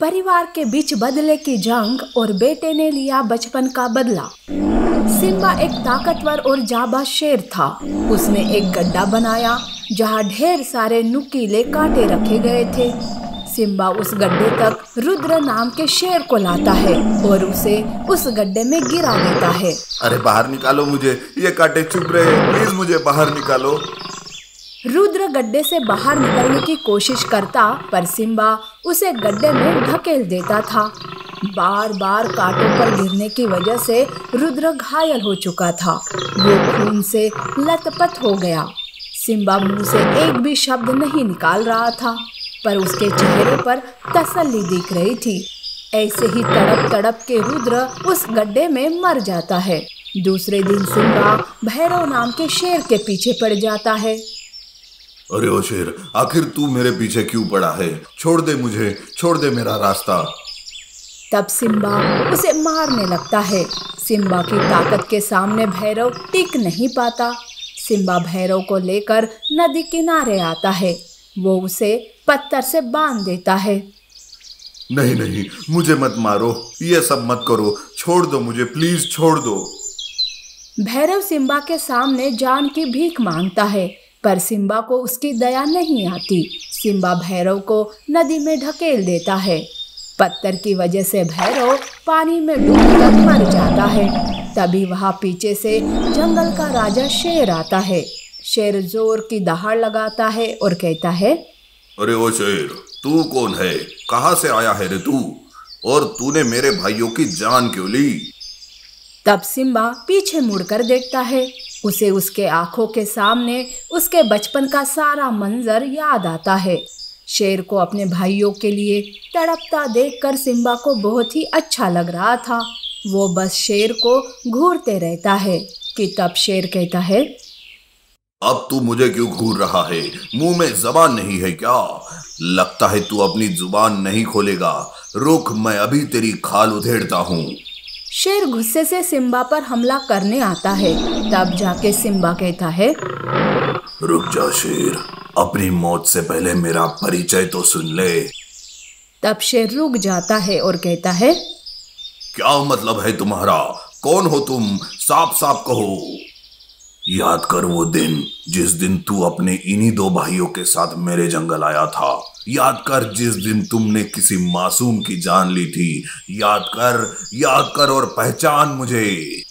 परिवार के बीच बदले की जंग और बेटे ने लिया बचपन का बदला। सिम्बा एक ताकतवर और जाबा शेर था। उसने एक गड्ढा बनाया जहाँ ढेर सारे नुकीले कांटे रखे गए थे। सिम्बा उस गड्ढे तक रुद्र नाम के शेर को लाता है और उसे उस गड्ढे में गिरा देता है। अरे बाहर निकालो मुझे। ये कांटे चुभ रहे प्लीज़ मुझे बाहर निकालो। रुद्र गड्ढे से बाहर निकलने की कोशिश करता पर सिम्बा उसे गड्ढे में ढकेल देता था। बार बार कांटों पर गिरने की वजह से रुद्र घायल हो चुका था। वो खून से लथपथ हो गया। सिम्बा मुँह से एक भी शब्द नहीं निकाल रहा था, पर उसके चेहरे पर तसल्ली दिख रही थी। ऐसे ही तड़प तड़प के रुद्र उस गड्ढे में मर जाता है। दूसरे दिन सिम्बा भैरव नाम के शेर के पीछे पड़ जाता है। अरे ओ शेर आखिर तू मेरे पीछे क्यों पड़ा है? छोड़ दे मुझे छोड़ दे मेरा रास्ता। तब सिम्बा उसे मारने लगता है। सिम्बा की ताकत के सामने भैरव टिक नहीं पाता। सिम्बा भैरव को लेकर नदी किनारे आता है। वो उसे पत्थर से बाँध देता है। नहीं नहीं मुझे मत मारो ये सब मत करो छोड़ दो मुझे प्लीज़ छोड़ दो। भैरव सिम्बा के सामने जान की भीख माँगता है। पर सिम्बा को उसकी दया नहीं आती। सिम्बा भैरव को नदी में ढकेल देता है। पत्थर की वजह से भैरव पानी में डूबकर मर जाता है। तभी वहाँ पीछे से जंगल का राजा शेर आता है। शेर ज़ोर की दहाड़ लगाता है और कहता है अरे ओ शेर तू कौन है? कहाँ से आया है रे तू? और तूने मेरे भाइयों की जान क्यों ली? तब सिम्बा पीछे मुड़कर देखता है। उसे उसके आँखों के सामने उसके बचपन का सारा मंजर याद आता है। शेर को अपने भाइयों के लिए तड़पता देखकर सिम्बा को बहुत ही अच्छा लग रहा था। वो बस शेर को घूरते रहता है कि तब शेर कहता है, अब तू मुझे क्यों घूर रहा है? मुँह में जबान नहीं है क्या? लगता है तू अपनी ज़ुबान नहीं खोलेगा। रुक मैं अभी तेरी खाल उधेड़ता हूँ। शेर गुस्से से सिम्बा पर हमला करने आता है। तब जाके सिम्बा कहता है रुक जा शेर अपनी मौत से पहले मेरा परिचय तो सुन ले। तब शेर रुक जाता है और कहता है क्या मतलब है तुम्हारा? कौन हो तुम? साफ़ साफ़ कहो। याद कर वो दिन जिस दिन तू अपने इन्हीं दो भाइयों के साथ मेरे जंगल आया था। याद कर जिस दिन तुमने किसी मासूम की जान ली थी। याद कर याद कर और पहचान मुझे।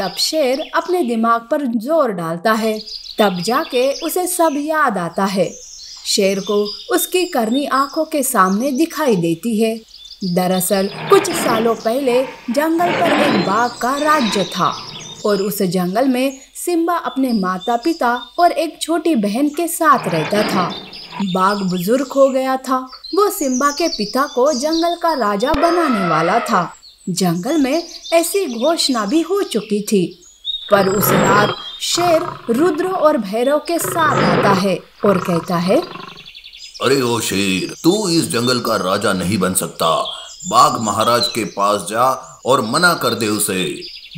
तब शेर अपने दिमाग पर ज़ोर डालता है, तब जाके उसे सब याद आता है। शेर को उसकी करनी आँखों के सामने दिखाई देती है। दरअसल, कुछ सालों पहले जंगल पर एक बाघ का राज्य था और उस जंगल में सिम्बा अपने माता पिता और एक छोटी बहन के साथ रहता था। बाघ बुज़ुर्ग हो गया था। वो सिम्बा के पिता को जंगल का राजा बनाने वाला था। जंगल में ऐसी घोषणा भी हो चुकी थी। पर उस रात शेर रुद्र और भैरव के साथ आता है और कहता है अरे ओ शेर तू इस जंगल का राजा नहीं बन सकता। बाघ महाराज के पास जा और मना कर दे उसे।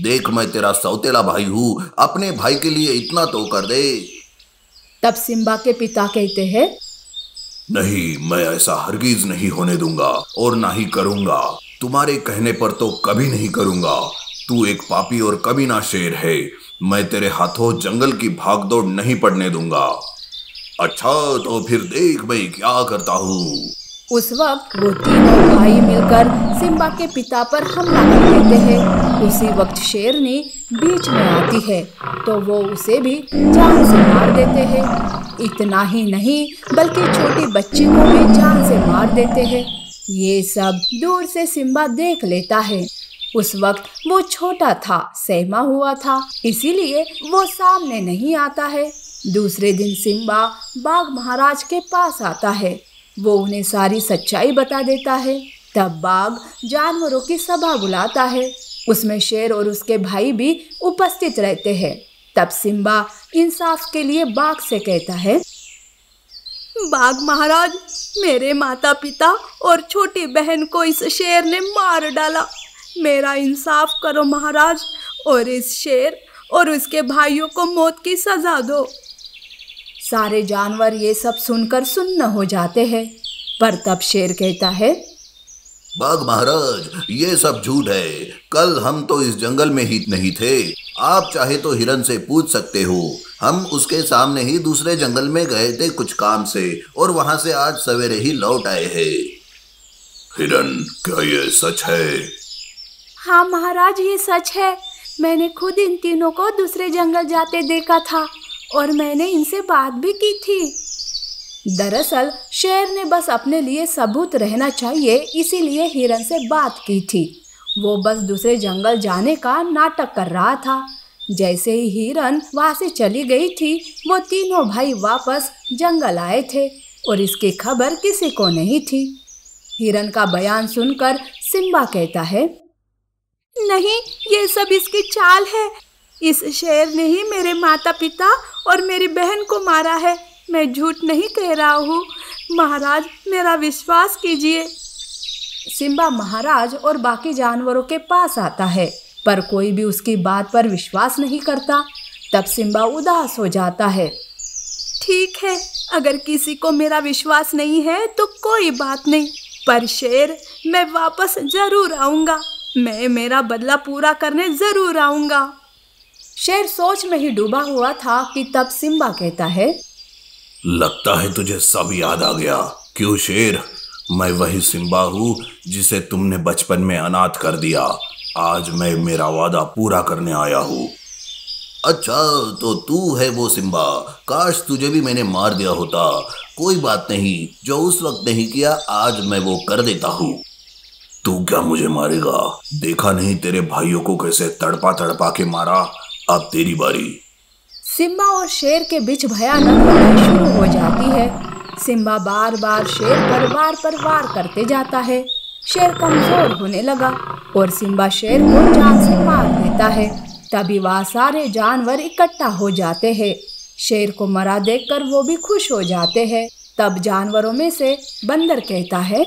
देख मैं तेरा सौतेला भाई हूँ अपने भाई के लिए इतना तो कर दे। तब सिम्बा के पिता कहते हैं नहीं, मैं ऐसा हरगिज नहीं होने दूँगा और ना ही करूँगा। तुम्हारे कहने पर तो कभी नहीं करूँगा। तू एक पापी और कभी ना शेर है। मैं तेरे हाथों जंगल की भागदौड़ नहीं पड़ने दूँगा। अच्छा तो फिर देख मैं क्या करता हूँ। उस वक्त वो तीनों भाई मिलकर सिम्बा के पिता पर हमला कर देते हैं। उसी वक्त शेरनी बीच में आती है तो वो उसे भी जान से मार देते हैं। इतना ही नहीं, बल्कि छोटी बच्ची को भी जान से मार देते हैं। ये सब दूर से सिम्बा देख लेता है। उस वक्त वो छोटा था, सहमा हुआ था, इसीलिए वो सामने नहीं आता है। दूसरे दिन सिम्बा बाघ महाराज के पास आता है। वो उन्हें सारी सच्चाई बता देता है। तब बाघ जानवरों की सभा बुलाता है। उसमें शेर और उसके भाई भी उपस्थित रहते हैं। तब सिम्बा इंसाफ के लिए बाघ से कहता है बाघ महाराज मेरे माता पिता और छोटी बहन को इस शेर ने मार डाला। मेरा इंसाफ करो महाराज और इस शेर और उसके भाइयों को मौत की सजा दो। सारे जानवर ये सब सुनकर सुन्न हो जाते हैं। पर तब शेर कहता है बाघ महाराज, ये सब झूठ है। कल हम तो इस जंगल में ही नहीं थे। आप चाहे तो हिरन से पूछ सकते हो। हम उसके सामने ही दूसरे जंगल में गए थे कुछ काम से, और वहाँ से आज सवेरे ही लौट आए हैं। हिरन, क्या ये सच है? हाँ महाराज, ये सच है। मैंने खुद इन तीनों को दूसरे जंगल जाते देखा था, और मैंने इनसे बात भी की थी। दरअसल, शेर ने बस अपने लिए सबूत रहना चाहिए, इसीलिए हिरन से बात की थी। वो बस दूसरे जंगल जाने का नाटक कर रहा था। जैसे ही हिरन वहाँ से चली गई थी, वो तीनों भाई वापस जंगल आए थे और इसकी खबर किसी को नहीं थी। हिरन का बयान सुनकर सिम्बा कहता है, नहीं, ये सब इसकी चाल है। इस शेर ने ही मेरे माता पिता और मेरी बहन को मारा है। मैं झूठ नहीं कह रहा हूँ। महाराज, मेरा विश्वास कीजिए। सिम्बा महाराज और बाकी जानवरों के पास आता है, पर कोई भी उसकी बात पर विश्वास नहीं करता। तब सिम्बा उदास हो जाता है। ठीक है, अगर किसी को मेरा विश्वास नहीं है तो कोई बात नहीं। पर शेर, मैं वापस ज़रूर आऊँगा। मैं मेरा बदला पूरा करने ज़रूर आऊँगा। शेर सोच में ही डूबा हुआ था कि तब सिम्बा कहता है लगता है तुझे सब याद आ गया। क्यों शेर? मैं वही सिम्बा हूँ जिसे तुमने बचपन में अनाथ कर दिया। आज मैं मेरा वादा पूरा करने आया हूँ। अच्छा तो तू है वो सिम्बा काश तुझे भी मैंने मार दिया होता। कोई बात नहीं, जो उस वक्त नहीं किया, आज मैं वो कर देता हूँ। तू क्या मुझे मारेगा? देखा नहीं तेरे भाइयों को कैसे तड़पा तड़पा के मारा? अब तेरी बारी। सिम्बा और शेर के बीच भयानक लड़ाई शुरू हो जाती है। सिम्बा बार बार शेर पर वार पर वार करते जाता है। शेर कमज़ोर होने लगा और सिम्बा शेर को जान से मार देता है। तभी वह सारे जानवर इकट्ठा हो जाते हैं। शेर को मरा देखकर वो भी खुश हो जाते हैं। तब जानवरों में से बंदर कहता है,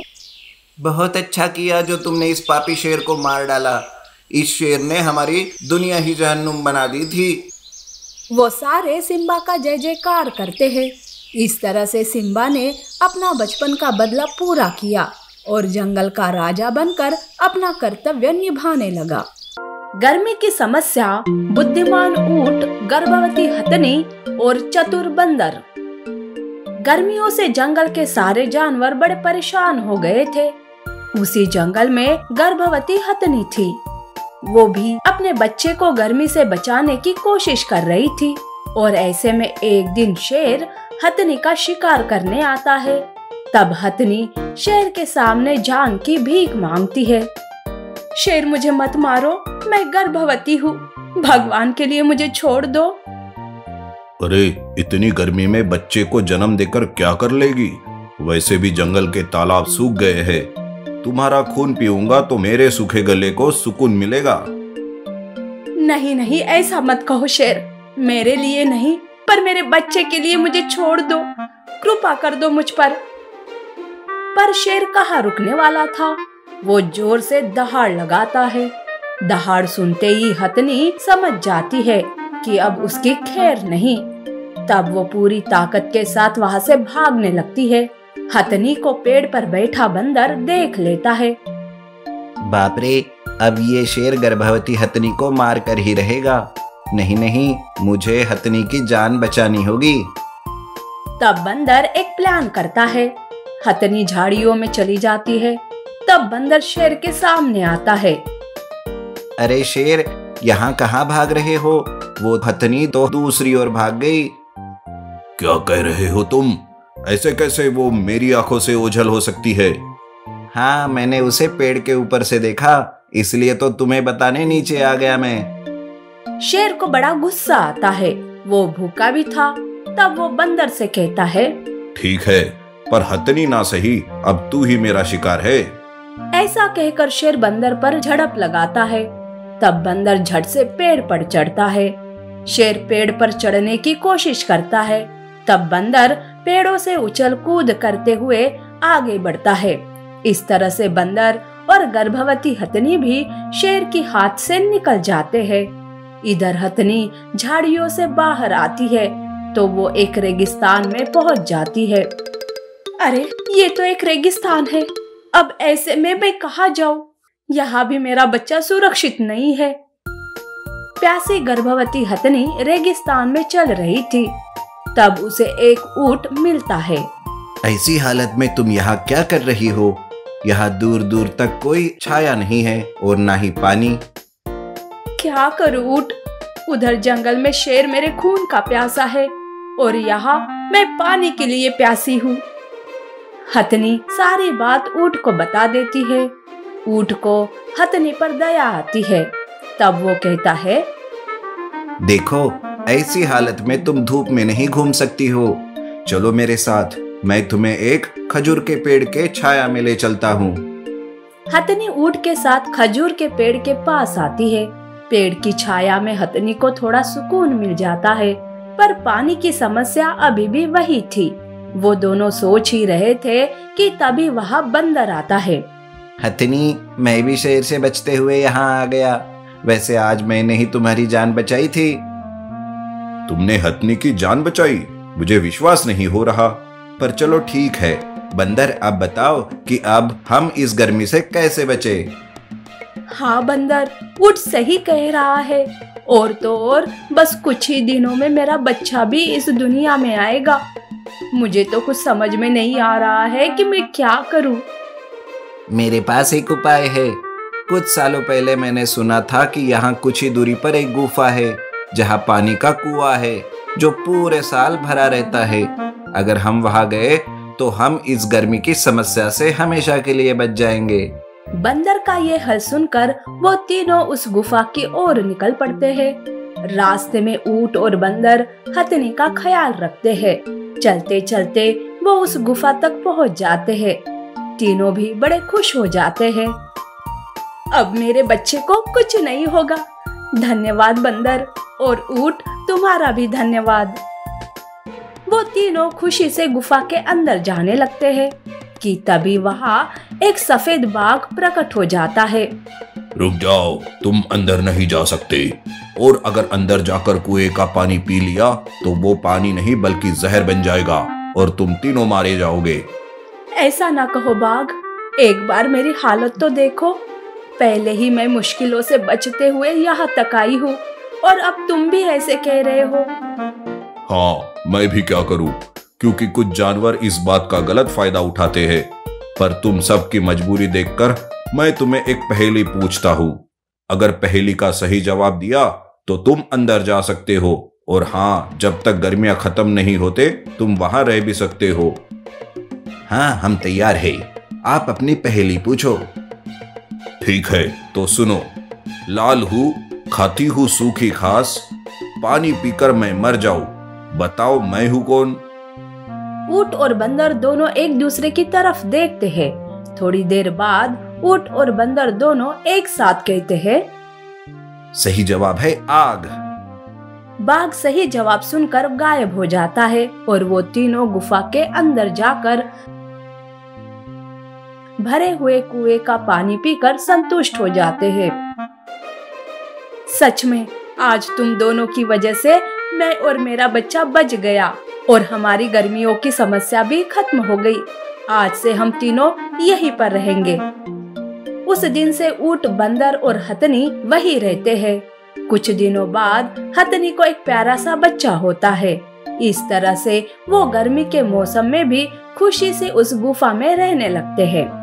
बहुत अच्छा किया जो तुमने इस पापी शेर को मार डाला। इस शेर ने हमारी दुनिया ही जहन्नुम बना दी थी। वो सारे सिम्बा का जय जयकार करते हैं। इस तरह से सिम्बा ने अपना बचपन का बदला पूरा किया और जंगल का राजा बनकर अपना कर्तव्य निभाने लगा। गर्मी की समस्या, बुद्धिमान ऊँट, गर्भवती हथनी और चतुर बंदर। गर्मियों से जंगल के सारे जानवर बड़े परेशान हो गए थे। उसी जंगल में गर्भवती हथनी थी। वो भी अपने बच्चे को गर्मी से बचाने की कोशिश कर रही थी। और ऐसे में एक दिन शेर हथनी का शिकार करने आता है। तब हथनी शेर के सामने जान की भीख मांगती है। शेर, मुझे मत मारो, मैं गर्भवती हूँ। भगवान के लिए मुझे छोड़ दो। अरे, इतनी गर्मी में बच्चे को जन्म देकर क्या कर लेगी? वैसे भी जंगल के तालाब सूख गए हैं। तुम्हारा खून पीऊँगा तो मेरे सूखे गले को सुकून मिलेगा। नहीं नहीं, ऐसा मत कहो शेर। मेरे लिए नहीं, पर मेरे बच्चे के लिए मुझे छोड़ दो। कृपा कर दो मुझ पर। पर शेर कहाँ रुकने वाला था? वो ज़ोर से दहाड़ लगाता है। दहाड़ सुनते ही हथनी समझ जाती है कि अब उसकी खैर नहीं। तब वो पूरी ताकत के साथ वहाँ से भागने लगती है। हथनी को पेड़ पर बैठा बंदर देख लेता है। बाप रे अब ये शेर गर्भवती हथनी को मार कर ही रहेगा। नहीं नहीं मुझे हथनी की जान बचानी होगी। तब बंदर एक प्लान करता है। हथनी झाड़ियों में चली जाती है। तब बंदर शेर के सामने आता है। अरे शेर यहाँ कहाँ भाग रहे हो? वो हथनी तो दूसरी ओर भाग गई। क्या कह रहे हो तुम? ऐसे कैसे वो मेरी आँखों से ओझल हो सकती है? हाँ मैंने उसे पेड़ के ऊपर से देखा। इसलिए तो तुम्हें बताने नीचे आ गया मैं। शेर को बड़ा गुस्सा आता है। वो भूखा भी था तब वो बंदर से कहता है ठीक है पर हथनी ना सही। अब तू ही मेरा शिकार है। ऐसा कहकर शेर बंदर पर झड़प लगाता है। तब बंदर झट से पेड़ पर चढ़ता है। शेर पेड़ पर चढ़ने की कोशिश करता है। तब बंदर पेड़ों से उछल कूद करते हुए आगे बढ़ता है। इस तरह से बंदर और गर्भवती हथनी भी शेर की हाथ से निकल जाते हैं। इधर हथनी झाड़ियों से बाहर आती है तो वो एक रेगिस्तान में पहुँच जाती है। अरे, ये तो एक रेगिस्तान है। अब ऐसे में मैं कहा जाऊँ? यहाँ भी मेरा बच्चा सुरक्षित नहीं है। प्यासी गर्भवती हथनी रेगिस्तान में चल रही थी। तब उसे एक ऊट मिलता है। ऐसी हालत में तुम यहाँ क्या कर रही हो? यहाँ दूर दूर तक कोई छाया नहीं है और ना ही पानी। क्या करूँ ऊँट? उधर जंगल में शेर मेरे खून का प्यासा है और यहाँ मैं पानी के लिए प्यासी हूँ। हथनी सारी बात ऊट को बता देती है। ऊट को हथनी पर दया आती है। तब वो कहता है देखो ऐसी हालत में तुम धूप में नहीं घूम सकती हो। चलो मेरे साथ मैं तुम्हें एक खजूर के पेड़ के छाया में ले चलता हूँ। हथनी ऊँट के साथ खजूर के पेड़ के पास आती है। पेड़ की छाया में हथनी को थोड़ा सुकून मिल जाता है पर पानी की समस्या अभी भी वही थी। वो दोनों सोच ही रहे थे कि तभी वहाँ बंदर आता है। हथनी मैं भी शेर से बचते हुए यहाँ आ गया। वैसे आज मैंने ही तुम्हारी जान बचाई थी। तुमने हथनी की जान बचाई। मुझे विश्वास नहीं हो रहा। पर चलो ठीक है। बंदर अब बताओ कि अब हम इस गर्मी से कैसे बचे? हाँ बंदर उठ सही कह रहा है। और तो और बस कुछ ही दिनों में मेरा बच्चा भी इस दुनिया में आएगा। मुझे तो कुछ समझ में नहीं आ रहा है कि मैं क्या करूँ। मेरे पास एक उपाय है। कुछ सालों पहले मैंने सुना था कि यहाँ कुछ ही दूरी पर एक गुफा है। जहाँ पानी का कुआ है, जो पूरे साल भरा रहता है। अगर हम वहाँ गए तो हम इस गर्मी की समस्या से हमेशा के लिए बच जाएँगे। बंदर का ये हल सुनकर वो तीनों उस गुफा की ओर निकल पड़ते हैं। रास्ते में ऊँट और बंदर हथनी का ख्याल रखते हैं। चलते चलते वो उस गुफा तक पहुँच जाते हैं। तीनों भी बड़े खुश हो जाते हैं। अब मेरे बच्चे को कुछ नहीं होगा। धन्यवाद बंदर और ऊट तुम्हारा भी धन्यवाद। वो तीनों खुशी से गुफा के अंदर जाने लगते हैं कि तभी वहाँ एक सफ़ेद बाघ प्रकट हो जाता है। रुक जाओ तुम अंदर नहीं जा सकते। और अगर अंदर जाकर कुएँ का पानी पी लिया तो वो पानी नहीं बल्कि जहर बन जाएगा और तुम तीनों मारे जाओगे। ऐसा ना कहो बाघ एक बार मेरी हालत तो देखो। पहले ही मैं मुश्किलों से बचते हुए यहाँ तक आई हूँ, और अब तुम भी ऐसे कह रहे हो। हाँ मैं भी क्या करूँ? क्योंकि कुछ जानवर इस बात का गलत फ़ायदा उठाते हैं। पर तुम सबकी मजबूरी देखकर मैं तुम्हें एक पहेली पूछता हूँ। अगर पहेली का सही जवाब दिया तो तुम अंदर जा सकते हो, और हाँ जब तक गर्मियाँ खत्म नहीं होते, तुम वहाँ रह भी सकते हो। हाँ हम तैयार है। आप अपनी पहेली पूछो। ठीक है। तो सुनो लाल हूँ खाती हूँ सूखी घास पानी पीकर मैं मर जाऊँ। बताओ मैं हूँ कौन? ऊट और बंदर दोनों एक दूसरे की तरफ़ देखते हैं। थोड़ी देर बाद ऊट और बंदर दोनों एक साथ कहते हैं सही जवाब है आग। बाघ सही जवाब सुनकर गायब हो जाता है और वो तीनों गुफा के अंदर जाकर भरे हुए कुएँ का पानी पीकर संतुष्ट हो जाते हैं। सच में, आज तुम दोनों की वजह से मैं और मेरा बच्चा बच गया और हमारी गर्मियों की समस्या भी खत्म हो गई। आज से हम तीनों यहीं पर रहेंगे। उस दिन से ऊट, बंदर और हथनी वही रहते हैं। कुछ दिनों बाद हथनी को एक प्यारा सा बच्चा होता है। इस तरह से वो गर्मी के मौसम में भी खुशी से उस गुफा में रहने लगते हैं।